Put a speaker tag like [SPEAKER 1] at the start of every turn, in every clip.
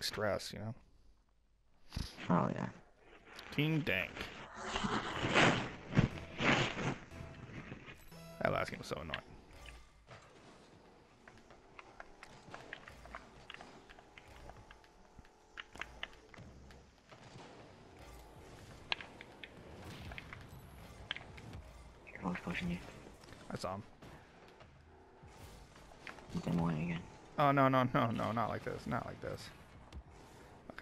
[SPEAKER 1] stress, you know.
[SPEAKER 2] Oh yeah.
[SPEAKER 1] Team Dank. That last game was so annoying.
[SPEAKER 2] I pushing you.
[SPEAKER 1] I saw him.
[SPEAKER 2] He's demoing again.
[SPEAKER 1] Oh no no no no not like this not like this.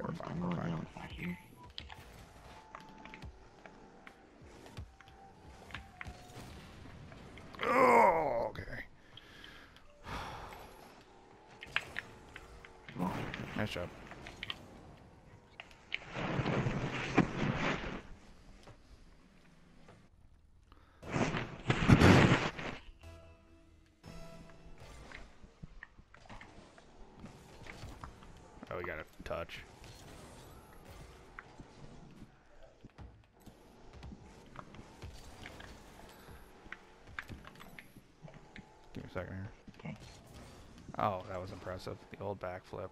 [SPEAKER 1] Okay, we're fine. We're fine.
[SPEAKER 2] here.
[SPEAKER 1] Oh, okay.
[SPEAKER 2] Well,
[SPEAKER 1] Nice job. Oh, we got a touch. Give me a second here.
[SPEAKER 2] okay.
[SPEAKER 1] Oh, that was impressive. The old backflip.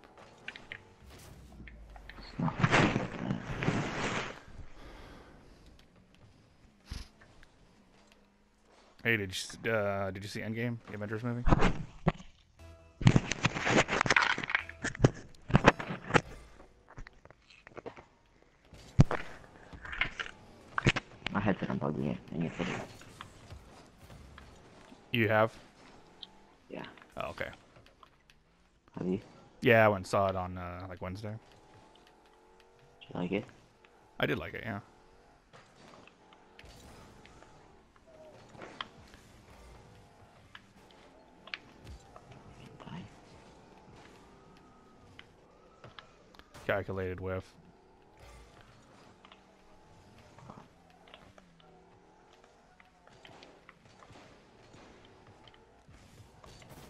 [SPEAKER 1] Hey, did you uh, did you see Endgame, the Avengers movie?
[SPEAKER 2] My headset unplugged again. And you.
[SPEAKER 1] You have?
[SPEAKER 2] Yeah.
[SPEAKER 1] Oh, okay.
[SPEAKER 2] Have you?
[SPEAKER 1] Yeah, I went and saw it on uh, like Wednesday.
[SPEAKER 2] Did you like it?
[SPEAKER 1] I did like it, yeah. Calculated with.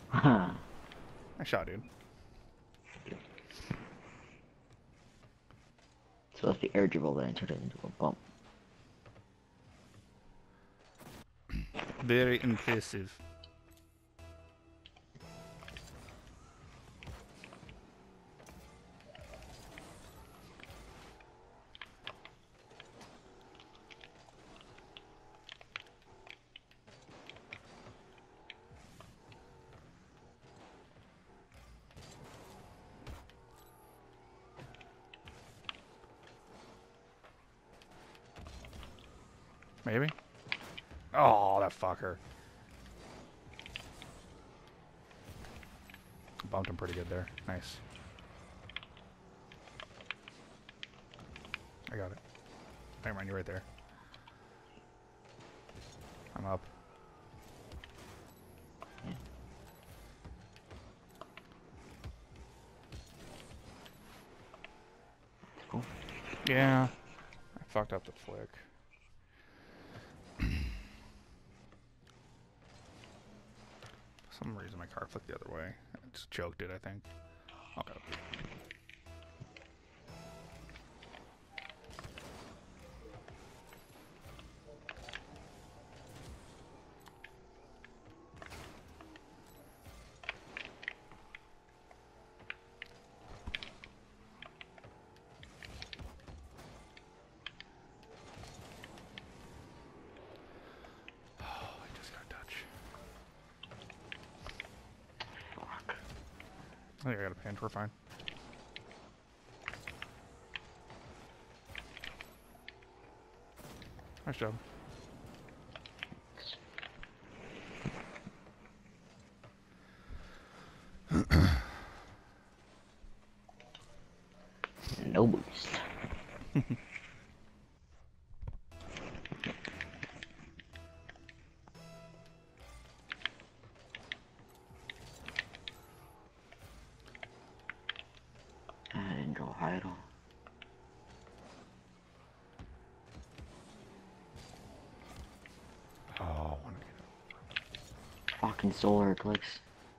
[SPEAKER 2] Haha.
[SPEAKER 1] Nice shot, dude.
[SPEAKER 2] so that's the air dribble that I turned it into a bump.
[SPEAKER 1] Very impressive. Maybe? Oh, that fucker. Bumped him pretty good there. Nice. I got it. Never mind, you're right there. I'm up.
[SPEAKER 2] Cool.
[SPEAKER 1] Yeah. I fucked up the flick. Some reason my car flipped the other way. I just choked it, I think. Okay. I think I got a pinch. We're fine. Nice job.
[SPEAKER 2] Fucking solar eclipse.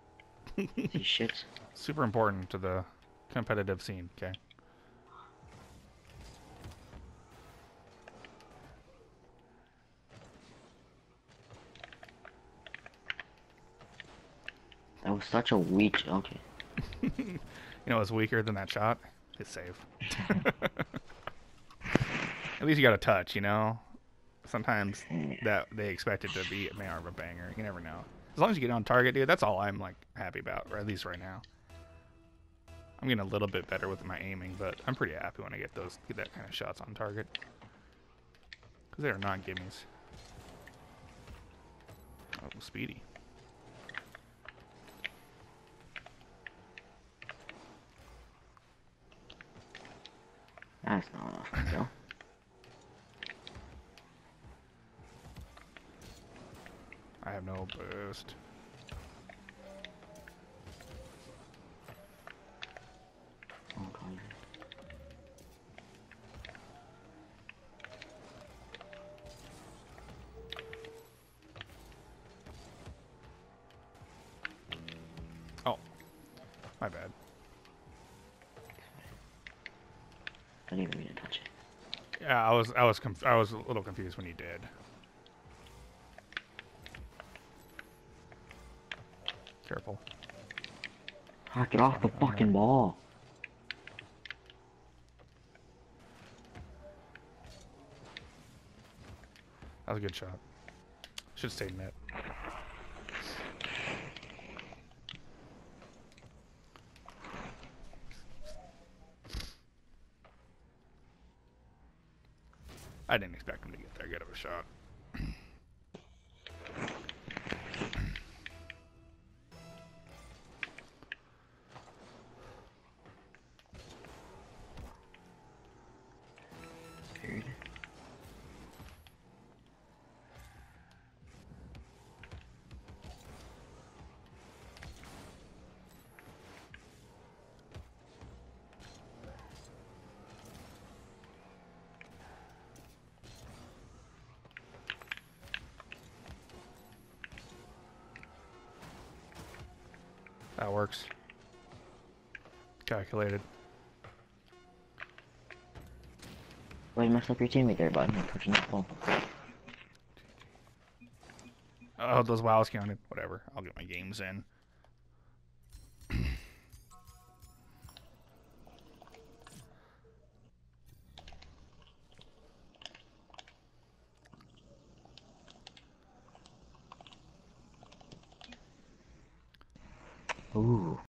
[SPEAKER 2] These shits.
[SPEAKER 1] super important to the competitive scene. Okay.
[SPEAKER 2] That was such a weak. Okay.
[SPEAKER 1] You know, it's weaker than that shot. It's safe. At least you got a touch, you know. Sometimes that they expect it to be a man of a banger. You never know. As long as you get on target, dude, that's all I'm like happy about, or at least right now. I'm getting a little bit better with my aiming, but I'm pretty happy when I get those get that kind of shots on target. Because they are not gimmies. Oh, speedy.
[SPEAKER 2] That's not enough,
[SPEAKER 1] I have no boost.
[SPEAKER 2] Oh,
[SPEAKER 1] my bad.
[SPEAKER 2] I didn't even mean to touch it.
[SPEAKER 1] Yeah, I was I was conf- I was a little confused when you did. Careful.
[SPEAKER 2] Ah, get off the fucking ball.
[SPEAKER 1] That was a good shot. Should stay net. I didn't expect him to get that good of a shot. That works. Calculated.
[SPEAKER 2] Why you messed up your teammate there, bud? You're touching the ball.
[SPEAKER 1] Oh, those wows counted. Whatever. I'll get my games in.
[SPEAKER 2] Ooh.